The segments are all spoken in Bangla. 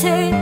take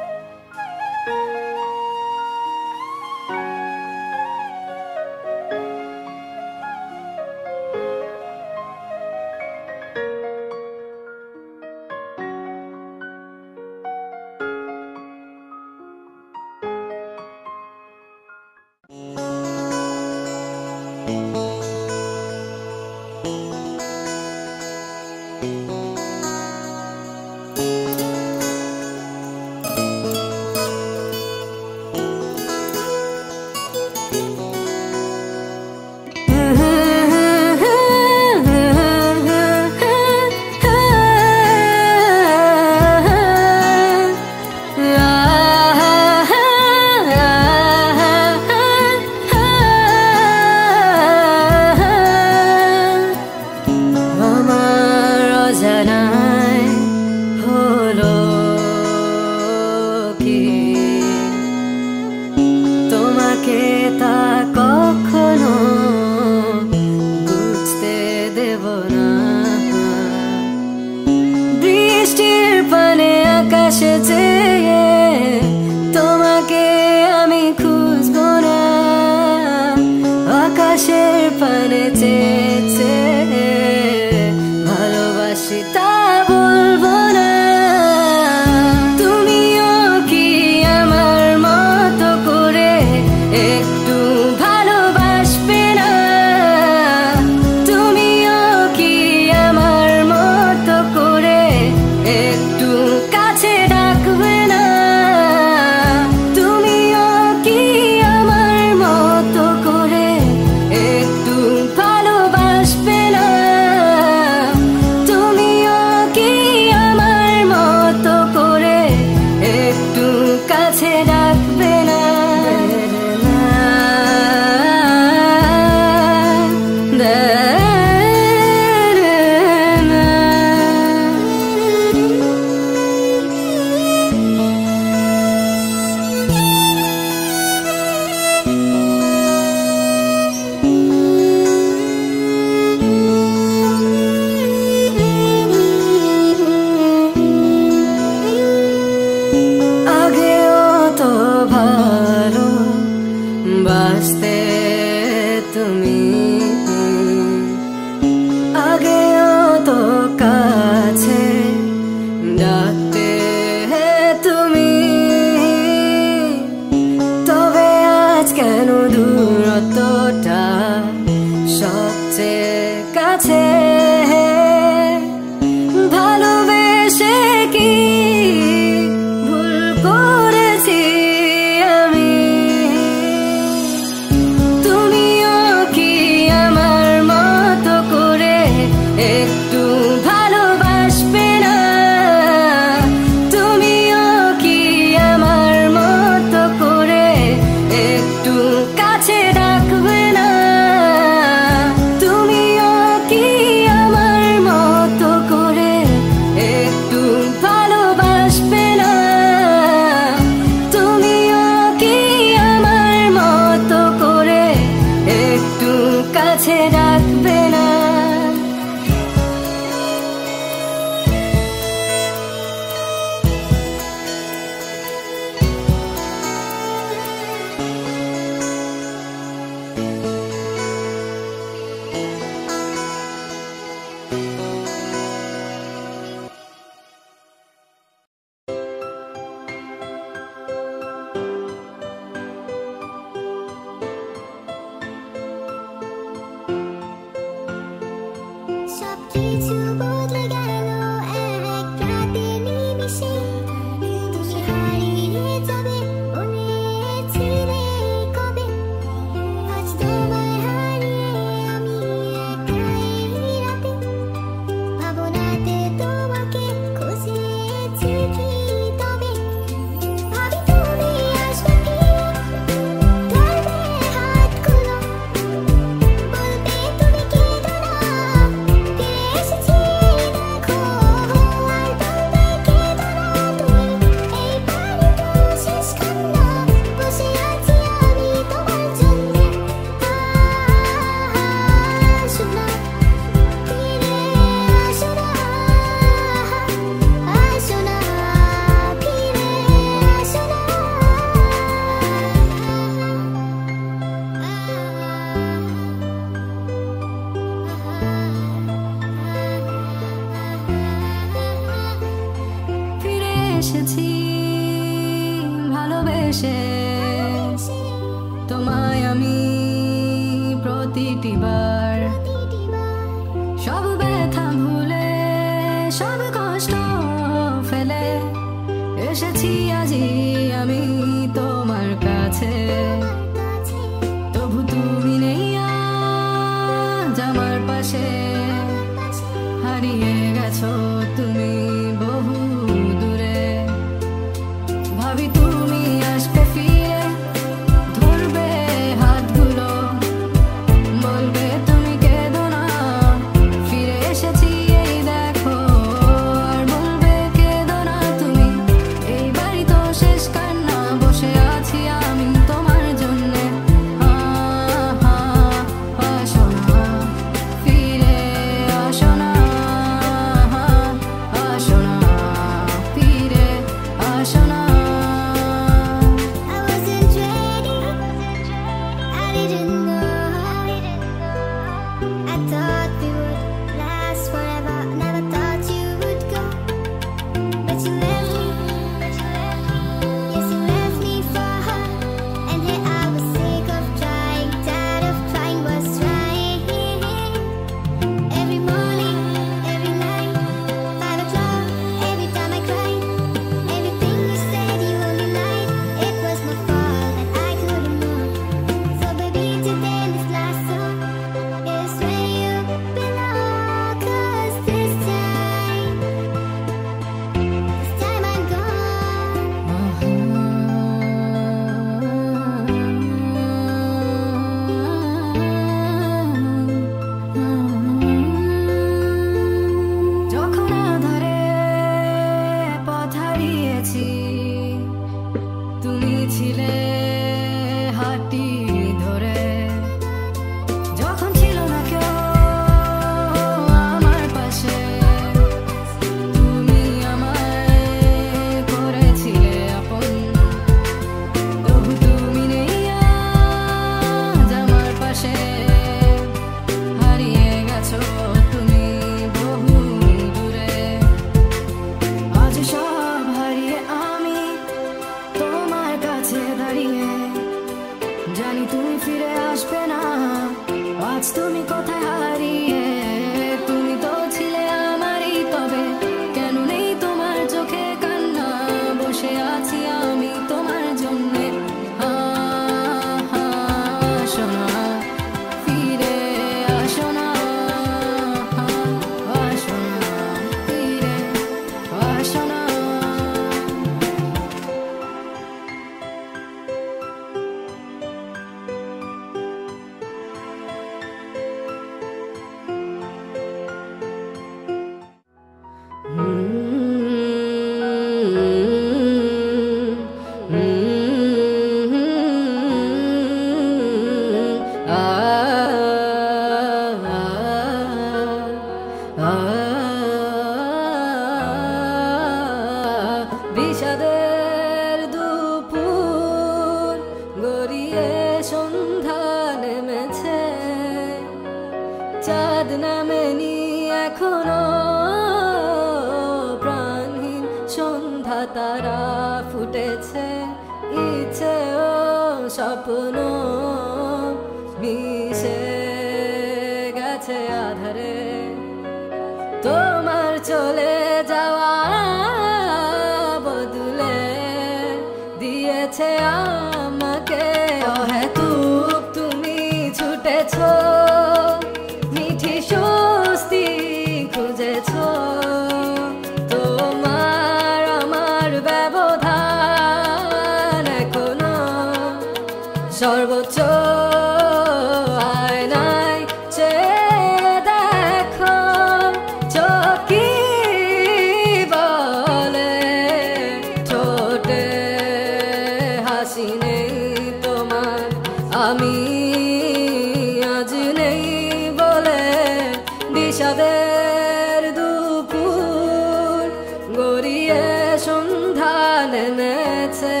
এনেছে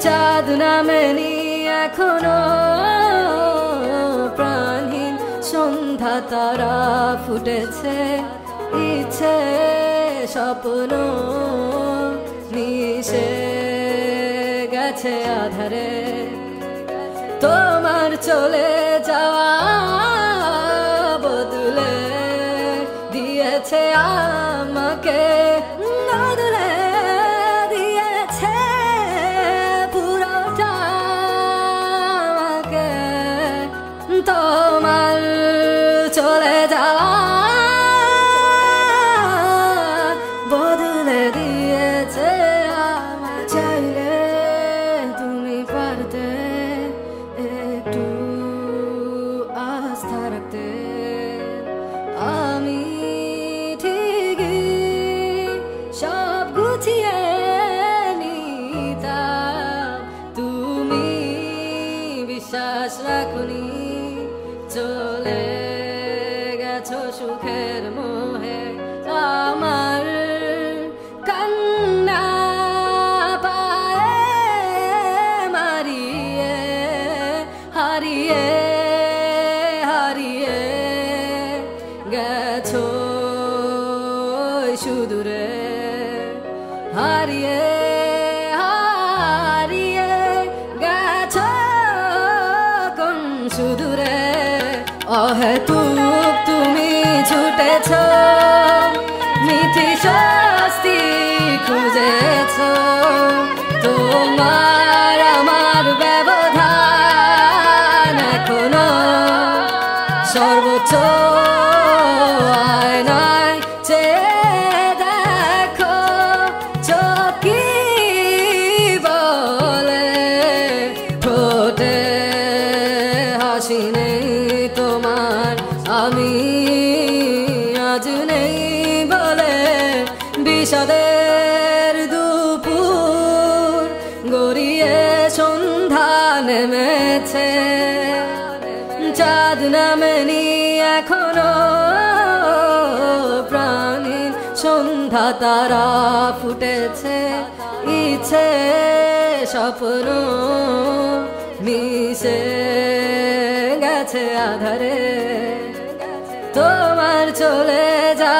চাঁদ নামেনি এখনও। প্রাণহীন সন্ধ্যা তারা ফুটেছে। ইচ্ছে স্বপ্ন মিশে গেছে আধারে। তোমার চলে যাওয়া বদলে দিয়েছে আমাকে। তারা ফুটেছে ইচ্ছে স্বপ্ন মিশে গেছে আধারে। তোমার চলে যা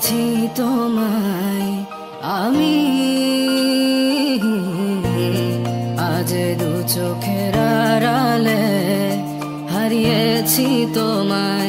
পেয়েছি তোমায় আমি। আজ দু চোখের আড়ালে হারিয়েছি তোমায়।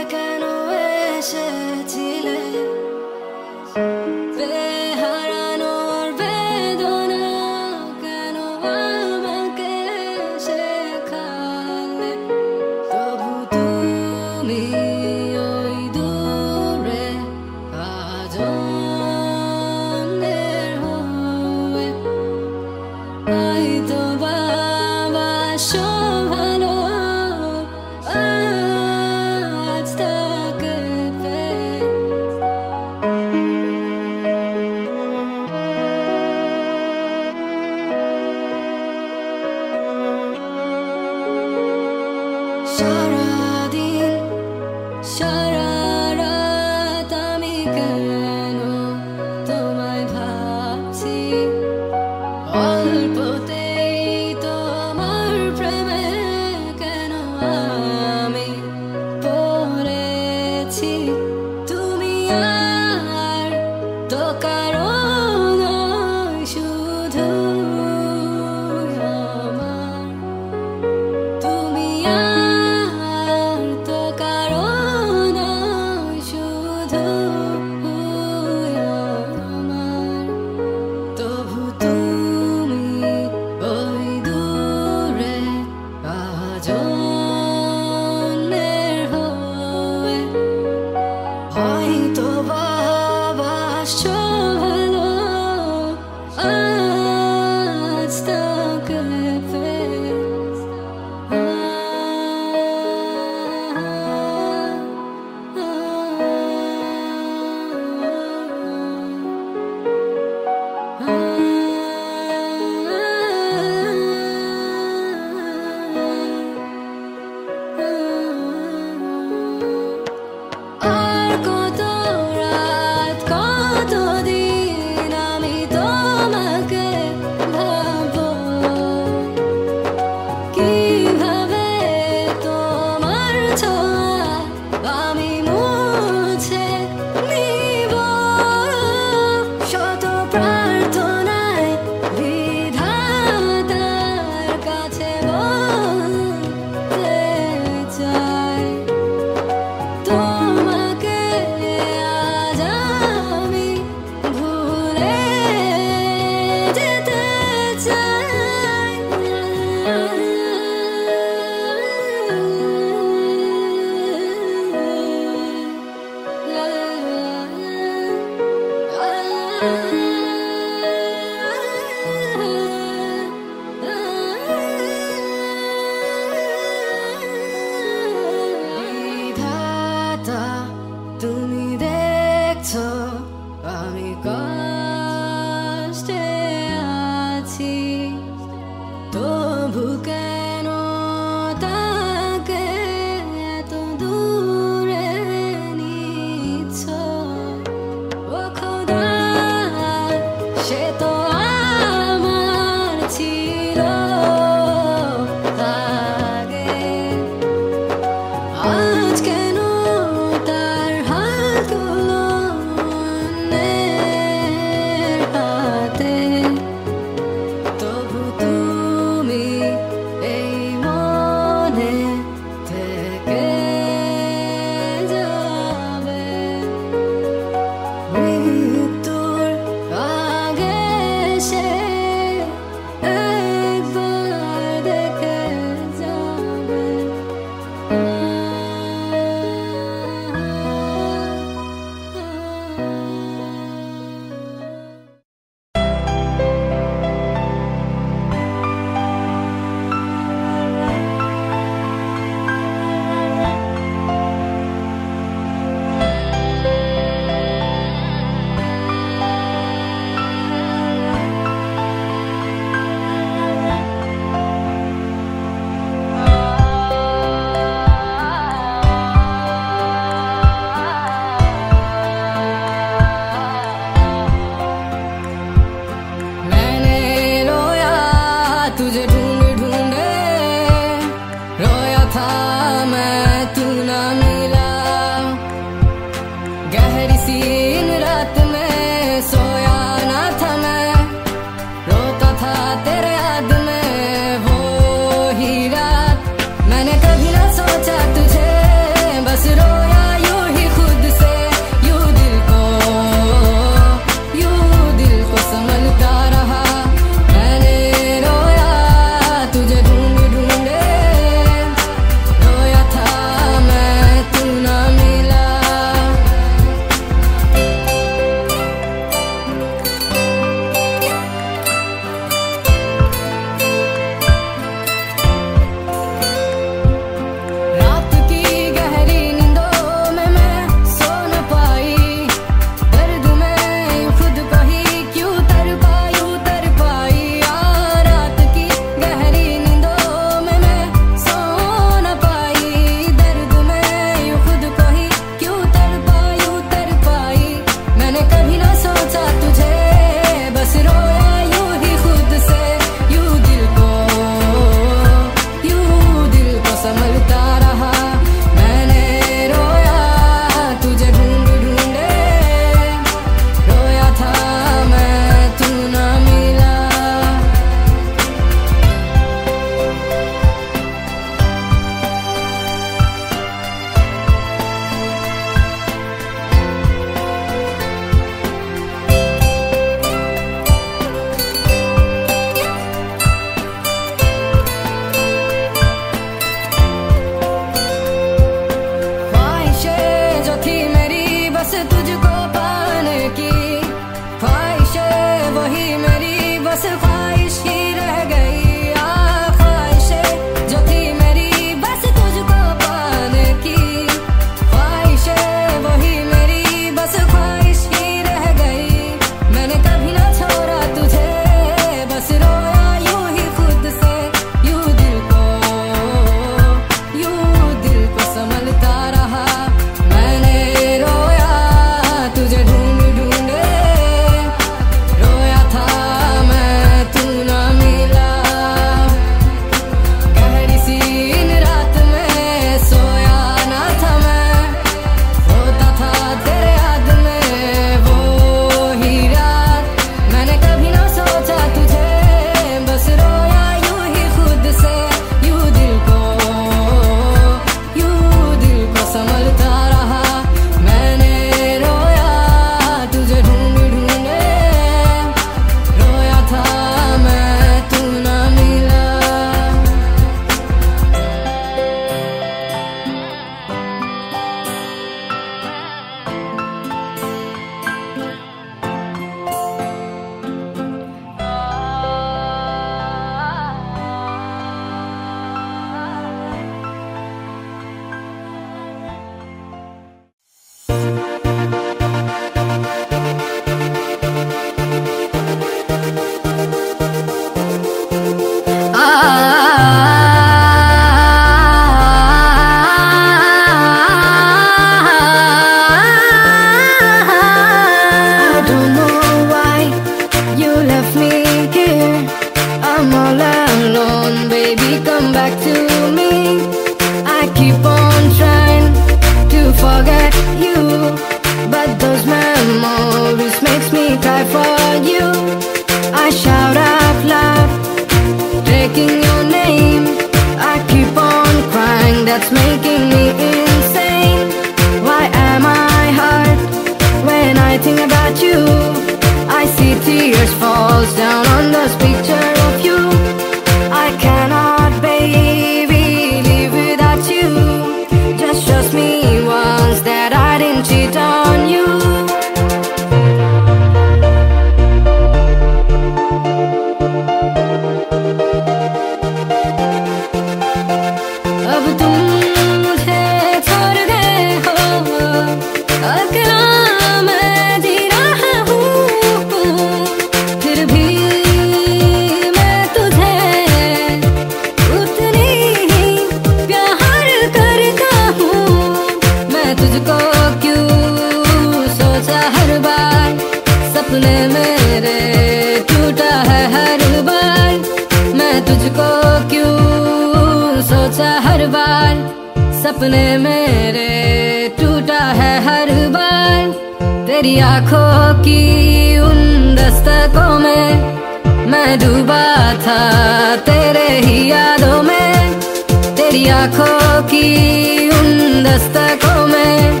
उन दस्तकों में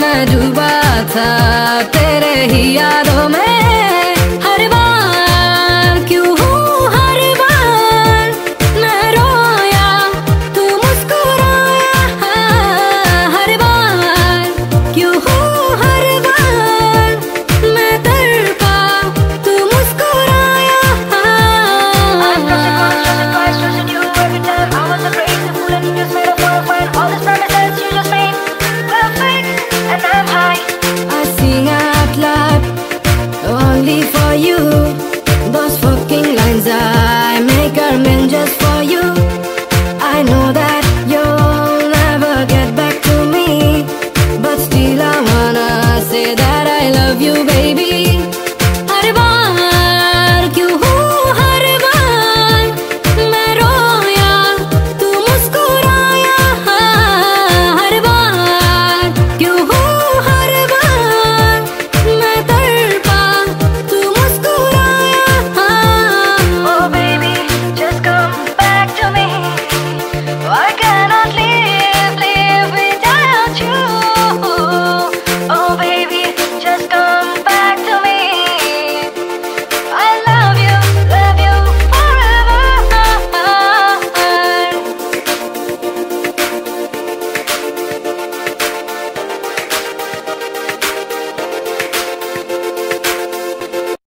मैं डूबा था तेरे ही यादों